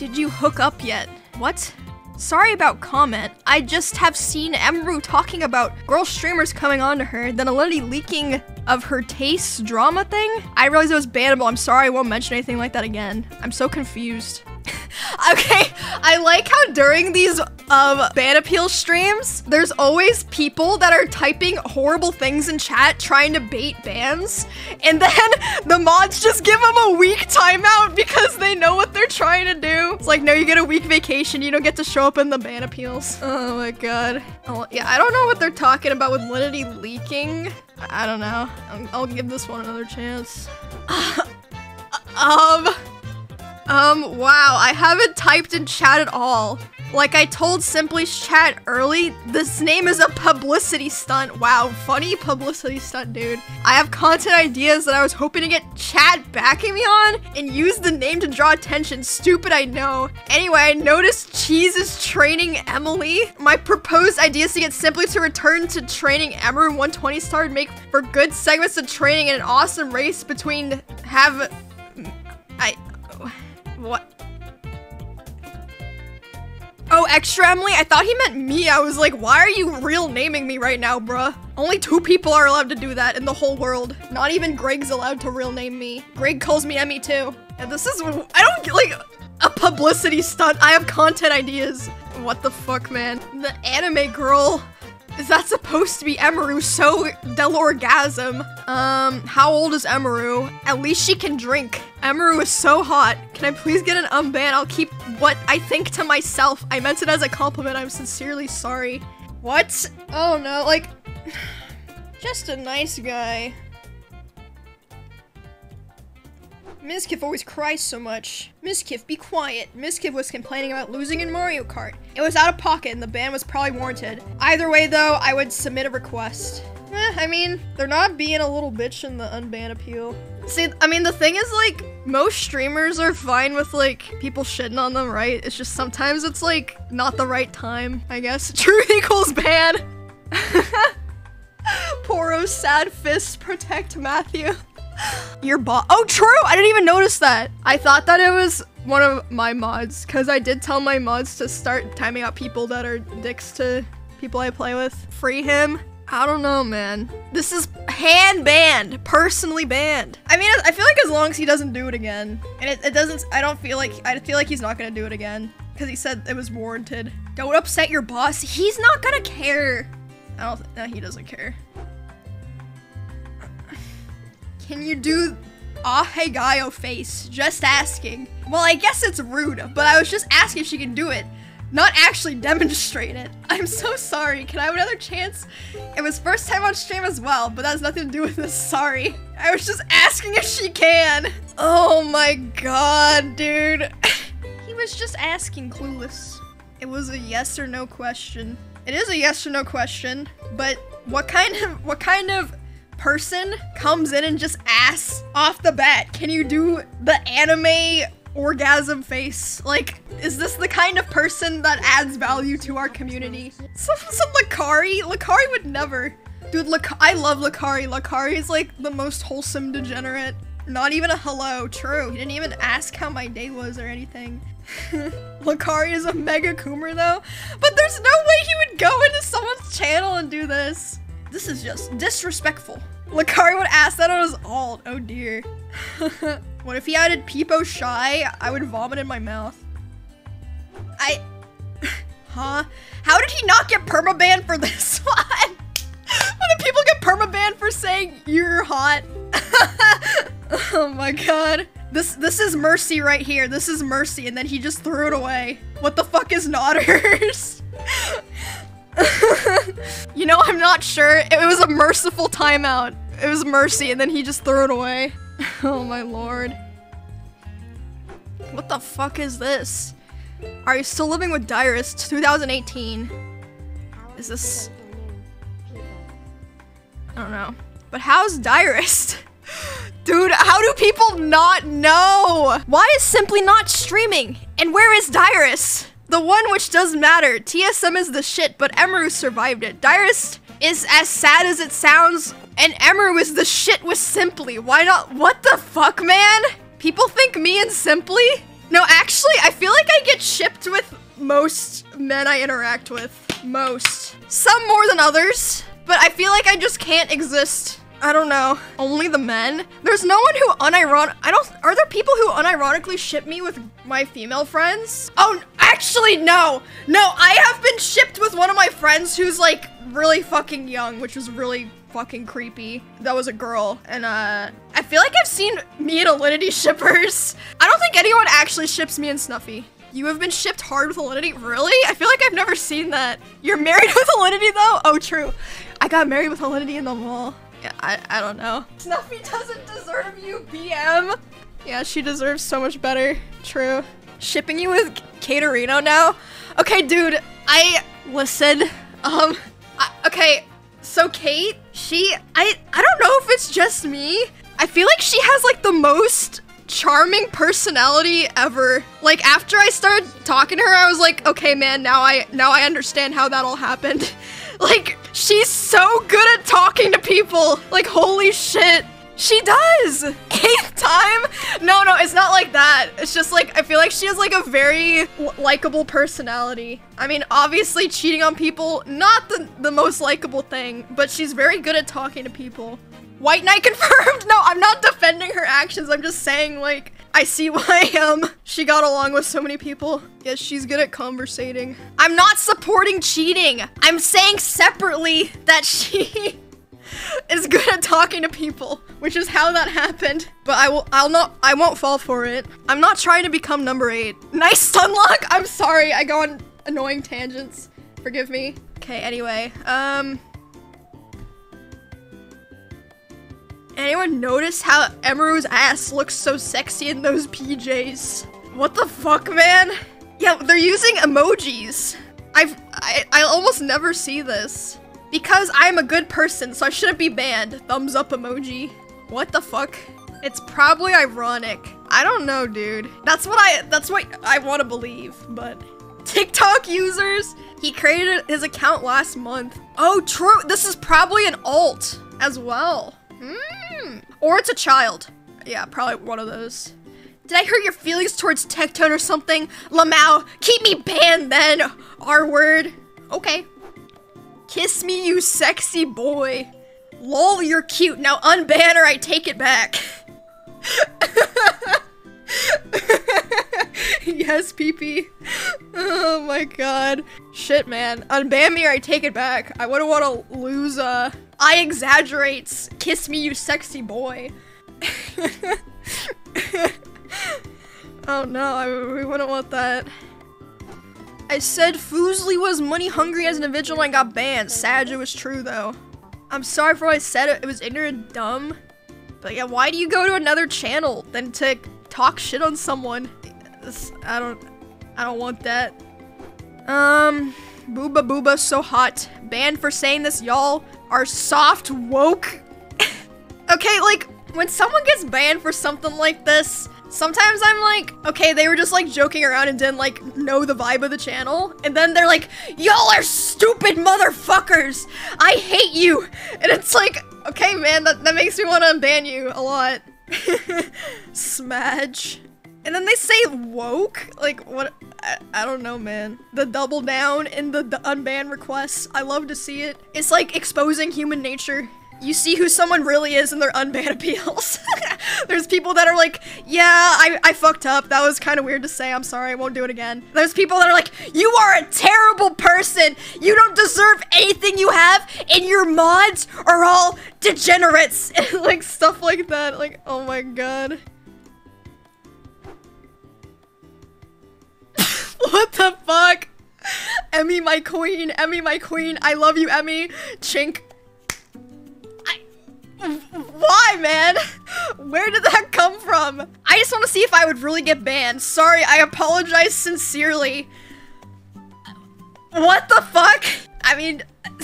Did you hook up yet? What? Sorry about comment. I just have seen Emiru talking about girl streamers coming on to her, then Alinity leaking of her taste drama thing. I realized it was bannable. I'm sorry I won't mention anything like that again. I'm so confused. okay, I like how during these um ban appeal streams, there's always people that are typing horrible things in chat trying to bait bans, and then the mods just give them a week timeout because they know what they're trying to do. It's like, no, you get a week vacation, you don't get to show up in the ban appeals. Oh my god. Oh, yeah, I don't know what they're talking about with Linity leaking. I don't know. I'll give this one another chance. um. Um, wow, I haven't typed in chat at all. Like I told Simply's chat early, this name is a publicity stunt. Wow, funny publicity stunt, dude. I have content ideas that I was hoping to get chat backing me on and use the name to draw attention. Stupid, I know. Anyway, I noticed Cheese is training Emily. My proposed idea is to get Simply to return to training Emiru 120 star and make for good segments of training and an awesome race between have I what? Oh, extra Emily? I thought he meant me. I was like, why are you real naming me right now, bruh? Only two people are allowed to do that in the whole world. Not even Greg's allowed to real name me. Greg calls me Emmy too. And this is, I don't, like, a publicity stunt. I have content ideas. What the fuck, man? The anime girl. Is that supposed to be Emiru? So del orgasm. Um, how old is Emiru? At least she can drink. Emiru is so hot. Can I please get an unban? I'll keep what I think to myself. I meant it as a compliment. I'm sincerely sorry. What? Oh no, like, just a nice guy. Mizkif always cries so much. Mizkif, be quiet. Mizkif was complaining about losing in Mario Kart. It was out of pocket and the ban was probably warranted. Either way though, I would submit a request. Eh, I mean, they're not being a little bitch in the unban appeal. See, I mean, the thing is like, most streamers are fine with like people shitting on them, right? It's just sometimes it's like not the right time, I guess. Truth equals ban. Poro's sad fists protect Matthew. Your bot. Oh, true. I didn't even notice that. I thought that it was one of my mods because I did tell my mods to start timing out people that are dicks to people I play with. Free him. I don't know, man. This is hand banned, personally banned. I mean, I feel like as long as he doesn't do it again, and it, it doesn't, I don't feel like, I feel like he's not gonna do it again because he said it was warranted. Don't upset your boss. He's not gonna care. I don't, no, he doesn't care. Can you do Ahegao face? Just asking. Well, I guess it's rude, but I was just asking if she can do it not actually demonstrate it. I'm so sorry. Can I have another chance? It was first time on stream as well, but that has nothing to do with this. Sorry. I was just asking if she can. Oh my god, dude. he was just asking clueless. It was a yes or no question. It is a yes or no question, but what kind of what kind of person comes in and just asks off the bat, can you do the anime orgasm face. Like, is this the kind of person that adds value to our community? Some, some Lacari? Lacari would never. Dude, Lak I love Lacari. Lacari is like the most wholesome degenerate. Not even a hello. True. He didn't even ask how my day was or anything. Lacari is a mega coomer though. But there's no way he would go into someone's channel and do this. This is just disrespectful. Lacari would ask that on his alt. Oh dear. what if he added Peepo Shy? I would vomit in my mouth. I... huh? How did he not get permabanned for this one? When do people get permabanned for saying you're hot? oh my god. This this is mercy right here. This is mercy, and then he just threw it away. What the fuck is Nodders? you know, I'm not sure. It was a merciful timeout. It was mercy, and then he just threw it away. oh my lord. What the fuck is this? Are you still living with Diarist? 2018. Is this... I don't know. But how's Diarist? Dude, how do people not know? Why is Simply not streaming? And where is Diarist? The one which does matter. TSM is the shit, but Emiru survived it. Diarist is as sad as it sounds, and Emiru is the shit with Simply. Why not? What the fuck, man? People think me and Simply No, actually, I feel like I get shipped with most men I interact with. Most. Some more than others, but I feel like I just can't exist. I don't know. Only the men? There's no one who uniron- I don't- Are there people who unironically ship me with my female friends? Oh, actually, no. No, I have been shipped with one of my friends who's like really fucking young, which was really fucking creepy. That was a girl, and uh, I feel like I've seen me and Alinity shippers. I don't think anyone actually ships me and Snuffy. You have been shipped hard with Alinity? Really? I feel like I've never seen that. You're married with Alinity though? Oh, true. I got married with Alinity in the mall. Yeah, I, I don't know. Snuffy doesn't deserve you, BM. Yeah, she deserves so much better. True. Shipping you with Caterino now? Okay, dude, I, listen, um, I, okay, so Kate, she, I, I don't know if it's just me. I feel like she has like the most charming personality ever. Like after I started talking to her, I was like, okay, man, now I, now I understand how that all happened. like, she's so good at talking to people. Like, holy shit. She does! Eighth time? No, no, it's not like that. It's just like, I feel like she has like a very likable personality. I mean, obviously cheating on people, not the, the most likable thing, but she's very good at talking to people. White Knight confirmed? No, I'm not defending her actions. I'm just saying, like, I see why, um, she got along with so many people. Yes, she's good at conversating. I'm not supporting cheating. I'm saying separately that she is good at talking to people, which is how that happened. But I will, I'll not, I won't fall for it. I'm not trying to become number eight. Nice stunlock. I'm sorry. I go on annoying tangents. Forgive me. Okay, anyway, um, Anyone notice how Emiru's ass looks so sexy in those PJs? What the fuck, man? Yeah, they're using emojis. I've, I, I almost never see this. Because I'm a good person, so I shouldn't be banned. Thumbs up emoji. What the fuck? It's probably ironic. I don't know, dude. That's what I, that's what I want to believe, but. TikTok users? He created his account last month. Oh, true. This is probably an alt as well. Hmm. Or it's a child. Yeah, probably one of those. Did I hurt your feelings towards Tectone or something? Lamau, keep me banned then. R word. Okay. Kiss me, you sexy boy. Lol, you're cute. Now unban or I take it back. yes, PP. Oh my god. Shit, man. Unban me or I take it back. I wouldn't want to lose, uh... I exaggerates. Kiss me, you sexy boy. oh no, I, we wouldn't want that. I said Fuslie was money hungry as an individual and got banned. Sad it was true though. I'm sorry for what I said, it was ignorant dumb. But yeah, why do you go to another channel than to talk shit on someone? I don't, I don't want that. Um, Booba Booba so hot. Banned for saying this, y'all are soft woke. okay, like, when someone gets banned for something like this, sometimes I'm like, okay, they were just like joking around and didn't like know the vibe of the channel. And then they're like, y'all are stupid motherfuckers. I hate you. And it's like, okay, man, that, that makes me want to unban you a lot. Smudge. And then they say woke? Like, what? I, I, don't know, man. The double down in the, the unban requests. I love to see it. It's like exposing human nature. You see who someone really is in their unban appeals. There's people that are like, yeah, I, I fucked up. That was kind of weird to say. I'm sorry. I won't do it again. There's people that are like, you are a terrible person. You don't deserve anything you have. And your mods are all degenerates. like stuff like that. Like, oh my god. what the fuck? Emmy, my queen. Emmy, my queen. I love you, Emmy. Chink. Why, man? Where did that come from? I just want to see if I would really get banned. Sorry, I apologize sincerely. What the fuck? I mean,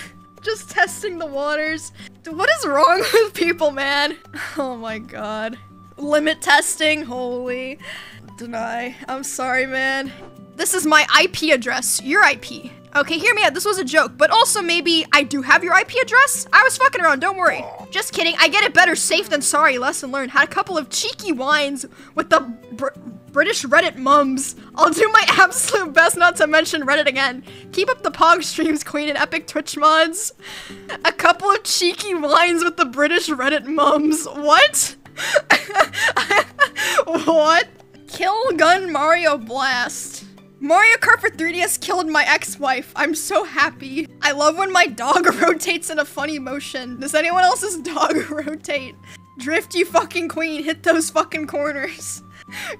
just testing the waters. What is wrong with people, man? Oh my god. Limit testing, holy. Deny. I'm sorry, man. This is my IP address. Your IP. Okay, hear me out. This was a joke, but also maybe I do have your IP address? I was fucking around, don't worry. Just kidding. I get it better safe than sorry. Lesson learned. Had a couple of cheeky wines with the Br British Reddit mums. I'll do my absolute best not to mention Reddit again. Keep up the Pog streams, Queen, and epic Twitch mods. A couple of cheeky wines with the British Reddit mums. What? what? Kill Gun Mario Blast. Mario Kart for 3DS killed my ex-wife. I'm so happy. I love when my dog rotates in a funny motion. Does anyone else's dog rotate? Drift, you fucking queen. Hit those fucking corners.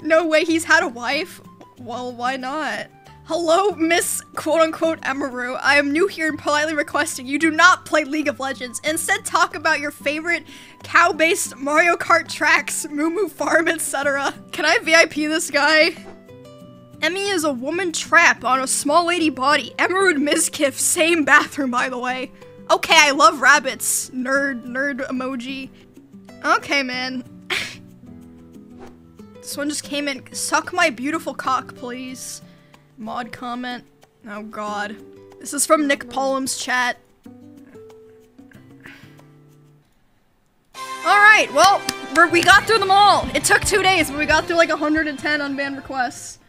no way he's had a wife. Well, why not? Hello, Miss quote-unquote Emiru. I am new here and politely requesting you do not play League of Legends. Instead, talk about your favorite cow-based Mario Kart tracks, Moo Moo Farm, etc. Can I VIP this guy? Emmy is a woman trap on a small lady body. Emerald Mizkif, same bathroom, by the way. Okay, I love rabbits. Nerd, nerd emoji. Okay, man. this one just came in. Suck my beautiful cock, please. Mod comment. Oh, God. This is from Nick Polom's chat. Alright, well, we got through them all. It took two days, but we got through like 110 unbanned requests.